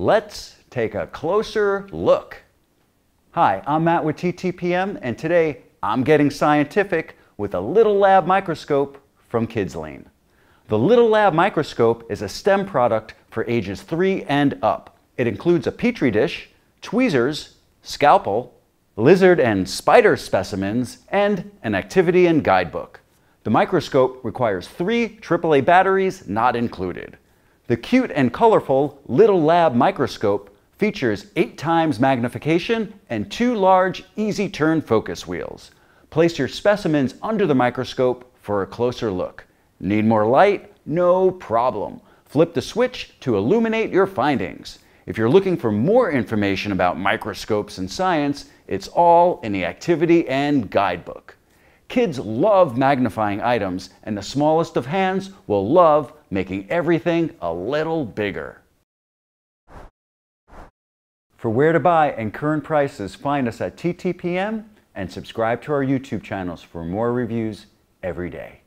Let's take a closer look. Hi, I'm Matt with TTPM, and today I'm getting scientific with a Little Lab microscope from KidzLane. The Little Lab microscope is a STEM product for ages 3 and up. It includes a petri dish, tweezers, scalpel, lizard and spider specimens, and an activity and guidebook. The microscope requires three AAA batteries not included. The cute and colorful Little Lab microscope features 8 times magnification and two large easy turn focus wheels. Place your specimens under the microscope for a closer look. Need more light? No problem. Flip the switch to illuminate your findings. If you're looking for more information about microscopes and science, it's all in the activity and guidebook. Kids love magnifying items, and the smallest of hands will love making everything a little bigger. For where to buy and current prices, find us at TTPM and subscribe to our YouTube channels for more reviews every day.